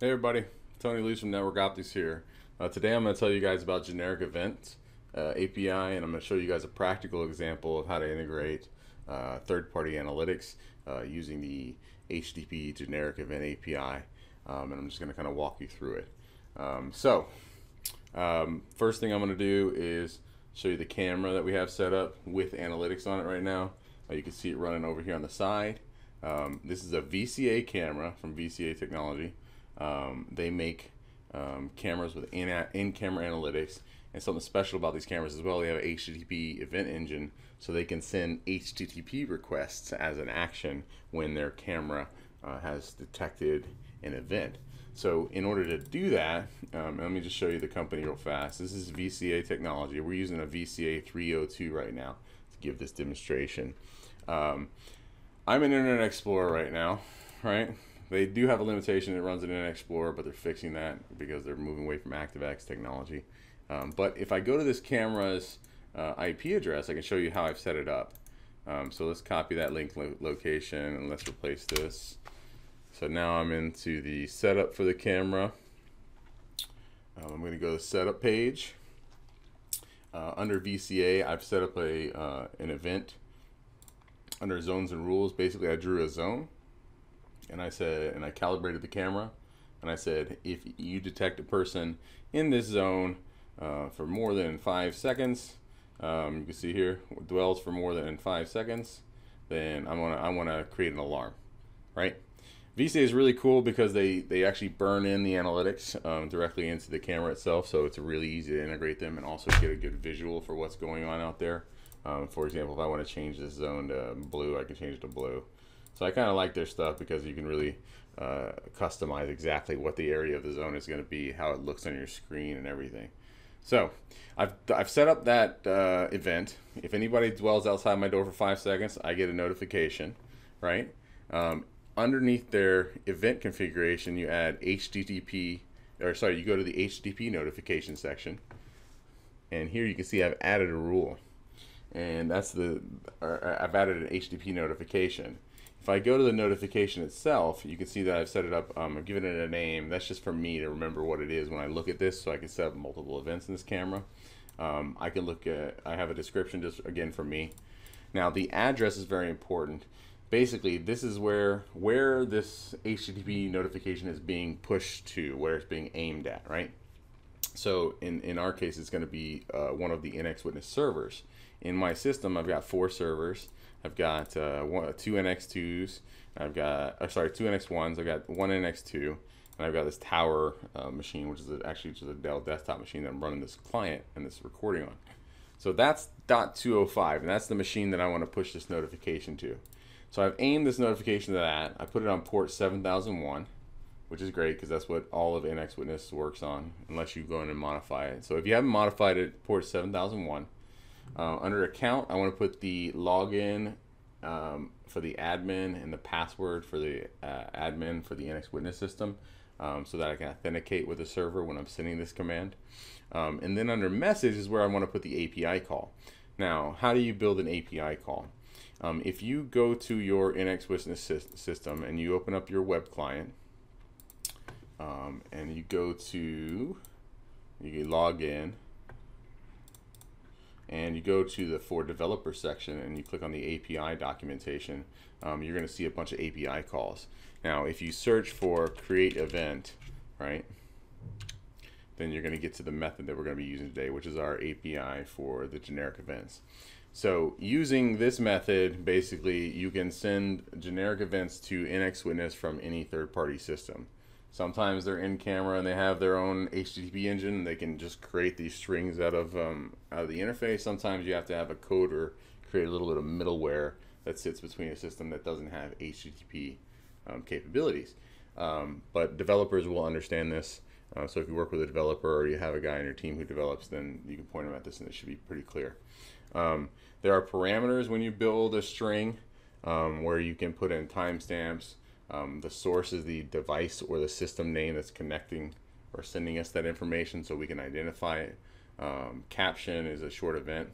Hey everybody, Tony Lees from Network Optix here. Uh, today I'm going to tell you guys about generic event uh, API and I'm going to show you guys a practical example of how to integrate uh, third-party analytics uh, using the HTTP generic event API um, and I'm just going to kind of walk you through it. Um, so um, first thing I'm going to do is show you the camera that we have set up with analytics on it right now. Uh, you can see it running over here on the side. Um, this is a VCA camera from VCA Technology. Um, they make um, cameras with in-camera analytics and something special about these cameras as well. They have an http event engine so they can send http requests as an action when their camera uh, has detected an event. So in order to do that um, let me just show you the company real fast. This is vca technology. We're using a vca 302 right now to give this demonstration. Um, i'm in internet explorer right now right they do have a limitation. It runs in Internet Explorer, but they're fixing that because they're moving away from ActiveX technology. Um, but if I go to this camera's uh, IP address, I can show you how I've set it up. Um, so let's copy that link lo location and let's replace this. So now I'm into the setup for the camera. Um, I'm going to go to the setup page. Uh, under VCA, I've set up a uh, an event under zones and rules. Basically, I drew a zone and I said, and I calibrated the camera, and I said, if you detect a person in this zone uh, for more than five seconds, um, you can see here dwells for more than five seconds, then I'm gonna I want to create an alarm, right? VCA is really cool because they they actually burn in the analytics um, directly into the camera itself, so it's really easy to integrate them and also get a good visual for what's going on out there. Um, for example, if I want to change this zone to blue, I can change it to blue. So I kind of like their stuff because you can really uh, customize exactly what the area of the zone is going to be, how it looks on your screen and everything. So I've, I've set up that uh, event. If anybody dwells outside my door for five seconds, I get a notification, right? Um, underneath their event configuration, you add HTTP, or sorry, you go to the HTTP notification section. And here you can see I've added a rule. And that's the, I've added an HTTP notification. If I go to the notification itself, you can see that I've set it up, um, I've given it a name. That's just for me to remember what it is when I look at this, so I can set up multiple events in this camera. Um, I can look at, I have a description just again for me. Now the address is very important. Basically, this is where where this HTTP notification is being pushed to, where it's being aimed at, right? So in, in our case, it's going to be uh, one of the NX Witness servers. In my system, I've got four servers. I've got uh, one, two NX2s. I've got, uh, sorry, two NX1s. I've got one NX2. And I've got this tower uh, machine, which is actually just a Dell desktop machine that I'm running this client and this recording on. So that's .205, and that's the machine that I want to push this notification to. So I've aimed this notification to that. I put it on port 7001, which is great because that's what all of NX Witness works on, unless you go in and modify it. So if you haven't modified it, port 7001. Uh, under account, I want to put the login um, for the admin and the password for the uh, admin for the NX Witness system um, so that I can authenticate with the server when I'm sending this command. Um, and then under message is where I want to put the API call. Now, how do you build an API call? Um, if you go to your NX Witness system and you open up your web client um, and you go to, you log in, and you go to the for developer section and you click on the API documentation, um, you're going to see a bunch of API calls. Now, if you search for create event, right, then you're going to get to the method that we're going to be using today, which is our API for the generic events. So using this method, basically, you can send generic events to NX Witness from any third-party system. Sometimes they're in camera and they have their own HTTP engine. They can just create these strings out of um, out of the interface. Sometimes you have to have a coder create a little bit of middleware that sits between a system that doesn't have HTTP um, capabilities. Um, but developers will understand this. Uh, so if you work with a developer or you have a guy on your team who develops, then you can point them at this and it should be pretty clear. Um, there are parameters when you build a string um, where you can put in timestamps um, the source is the device or the system name that's connecting or sending us that information so we can identify it. Um, caption is a short event.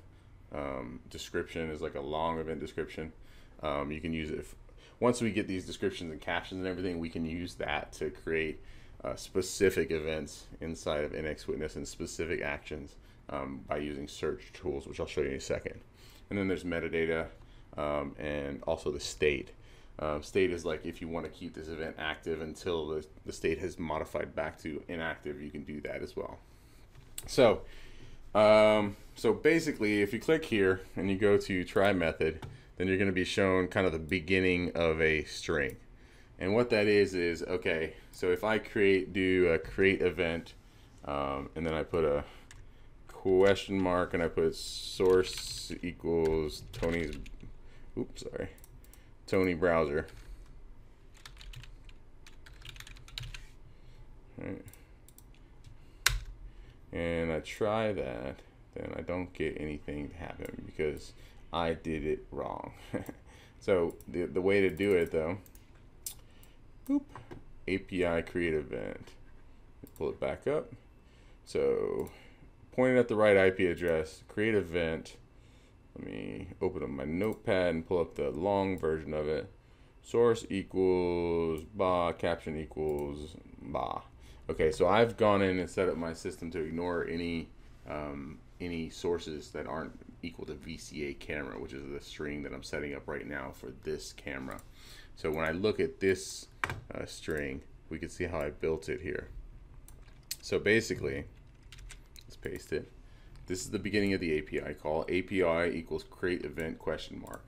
Um, description is like a long event description. Um, you can use it if, once we get these descriptions and captions and everything, we can use that to create uh, specific events inside of NX Witness and specific actions um, by using search tools, which I'll show you in a second. And then there's metadata um, and also the state. Um, state is like if you want to keep this event active until the, the state has modified back to inactive, you can do that as well. So, um, so basically, if you click here and you go to try method, then you're going to be shown kind of the beginning of a string. And what that is is okay. So if I create do a create event, um, and then I put a question mark and I put source equals Tony's. Oops, sorry. Tony browser. And I try that, then I don't get anything to happen because I did it wrong. so the, the way to do it though, boop, API create event. Pull it back up. So point it at the right IP address, create event, let me open up my notepad and pull up the long version of it. Source equals ba, caption equals ba. Okay, so I've gone in and set up my system to ignore any um, any sources that aren't equal to VCA camera, which is the string that I'm setting up right now for this camera. So when I look at this uh, string, we can see how I built it here. So basically, let's paste it. This is the beginning of the API call. API equals create event question mark.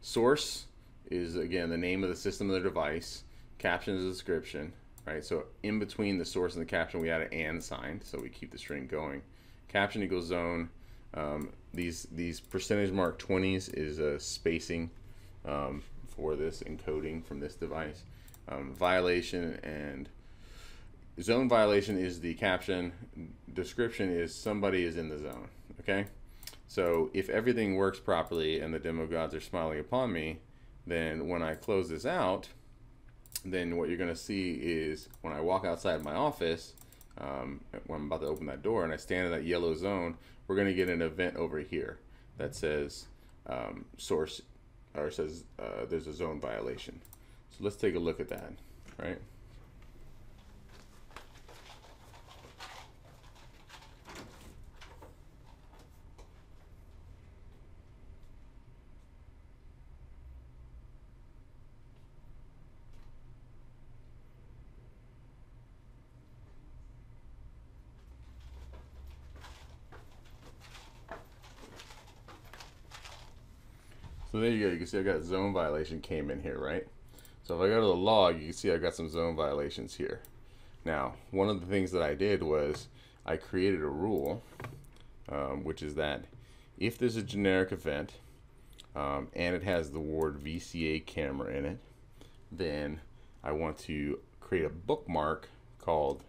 Source is again the name of the system of the device. Caption is a description, right? So in between the source and the caption, we add an and sign, so we keep the string going. Caption equals zone. Um, these these percentage mark 20s is a spacing um, for this encoding from this device. Um, violation and zone violation is the caption. Description is somebody is in the zone. Okay. So if everything works properly and the demo gods are smiling upon me, then when I close this out, then what you're going to see is when I walk outside my office, um, when I'm about to open that door and I stand in that yellow zone, we're going to get an event over here that says um, source or says uh, there's a zone violation. So let's take a look at that, right? So there you go. You can see I got zone violation came in here, right? So if I go to the log, you can see I got some zone violations here. Now, one of the things that I did was I created a rule, um, which is that if there's a generic event um, and it has the word VCA camera in it, then I want to create a bookmark called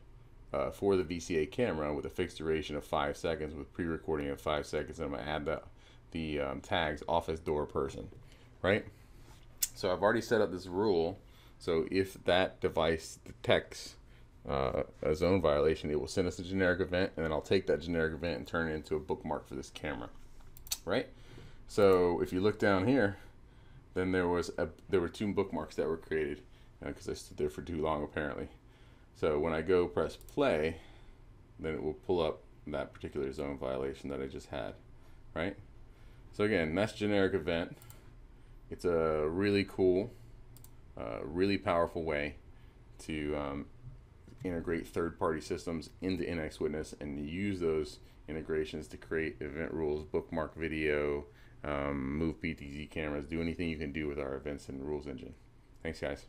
uh, for the VCA camera with a fixed duration of five seconds with pre-recording of five seconds. And I'm gonna add that the um, tags office door person, right? So I've already set up this rule. So if that device detects uh, a zone violation, it will send us a generic event, and then I'll take that generic event and turn it into a bookmark for this camera, right? So if you look down here, then there was a, there were two bookmarks that were created because uh, I stood there for too long apparently. So when I go press play, then it will pull up that particular zone violation that I just had, right? So again, that's generic event. It's a really cool, uh, really powerful way to um, integrate third-party systems into NX Witness and use those integrations to create event rules, bookmark video, um, move PTZ cameras, do anything you can do with our events and rules engine. Thanks, guys.